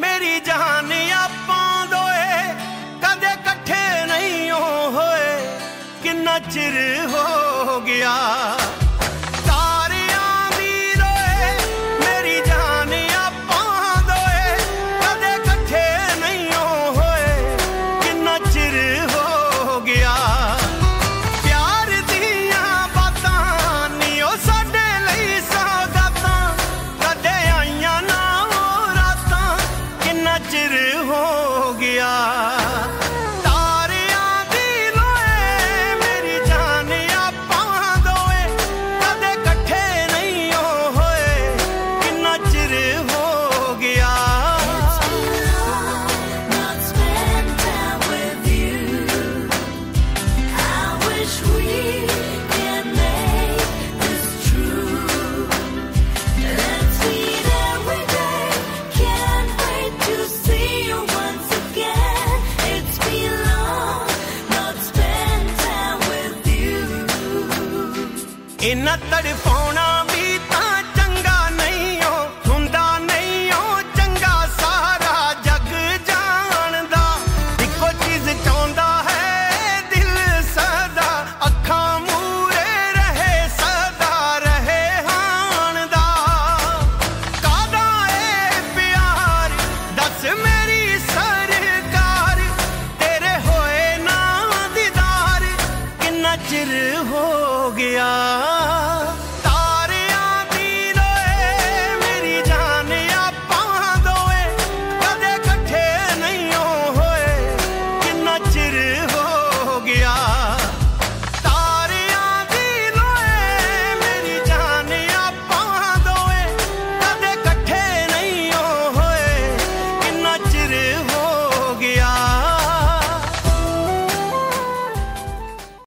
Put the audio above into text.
ਮੇਰੀ ਜਾਨ ਆਪਾਂ ਦੋਏ ਕਦੇ ਇਕੱਠੇ ਨਹੀਂ ਹੋਏ। ਕਿੰਨਾ ਚਿਰ ਹੋ ਗਿਆ? ਚਿਰ ਹੋ ਇਹਨਾਂ ਤੜਫਾਉਣਾ ਵੀ ਤਾਂ ਚੰਗਾ ਨਹੀਂ ਓ, ਹੁੰਦਾ ਨਹੀਂ ਓ, ਚੰਗਾ ਸਾਰਾ ਜੱਗ ਜਾਣਦਾ। ਇੱਕੋ ਚੀਜ਼ ਚਾਹੁੰਦਾ ਹੈ ਦਿਲ ਸਦਾ, ਅੱਖਾਂ ਮੂਰੇ ਰਹੇ, ਸਦਾ ਰਹੇ ਹਾਣਦਾ। ਏ ਪਿਆਰ? ਦੱਸ ਮੇਰੀ ਸਰਕਾਰ, ਤੇਰੇ ਹੋਏ ਨਾ ਦੀਦਾਰ ਕਿੰਨਾ ਚਿਰ ਹੋ ਗਿਆ?